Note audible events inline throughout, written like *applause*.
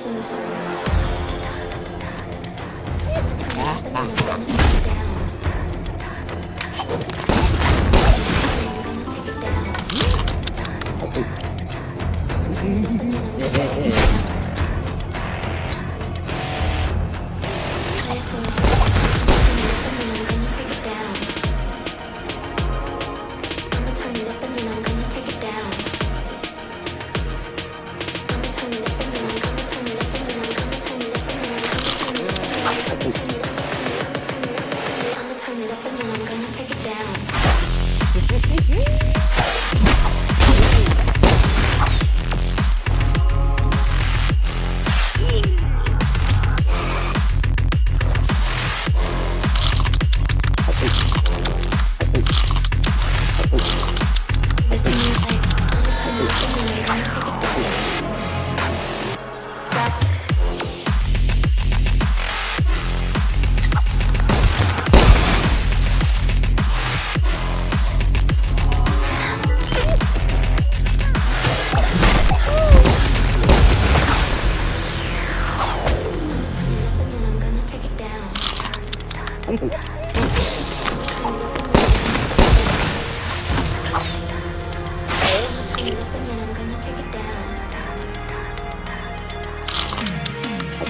是不是。哒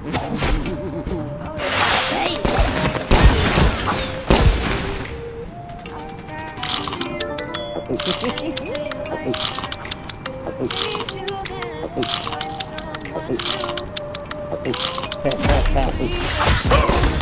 Oh! *laughs*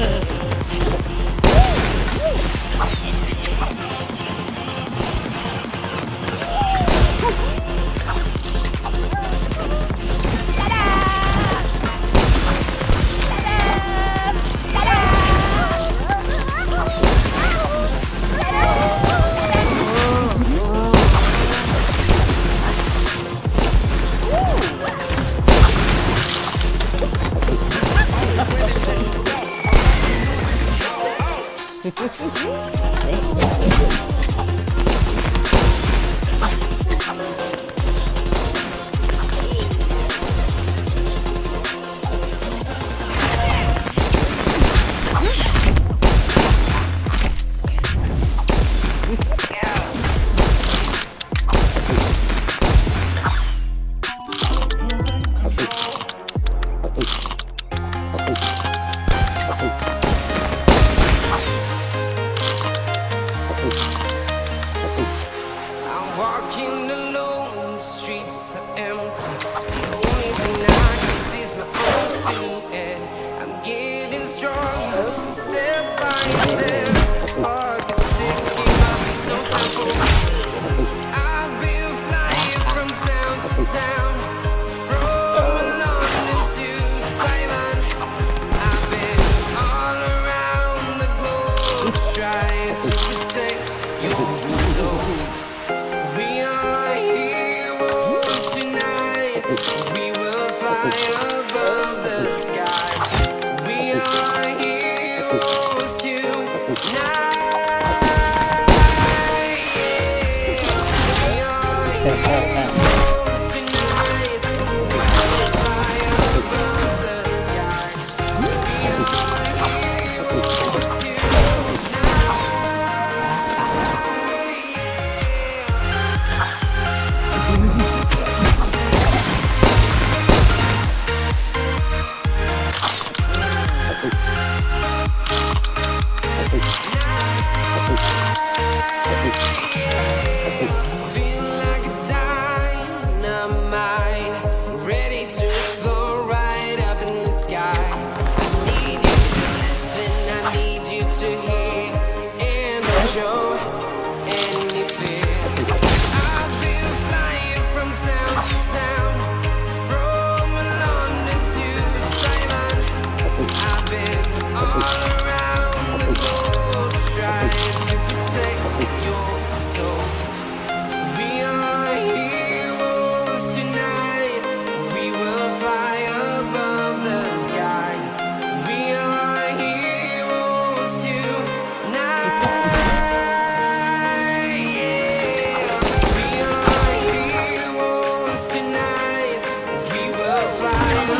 Yeah. *laughs* louco. Will